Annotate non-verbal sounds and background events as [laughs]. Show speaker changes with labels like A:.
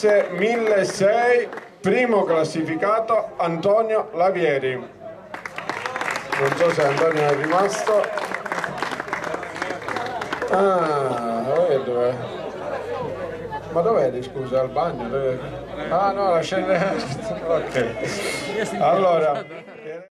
A: classe 1006, primo classificato Antonio Lavieri. Non so se Antonio è rimasto. Ah, dov'è? Ma dov'è, scusa, al bagno? Ah no, la scena... [laughs] ok. Allora,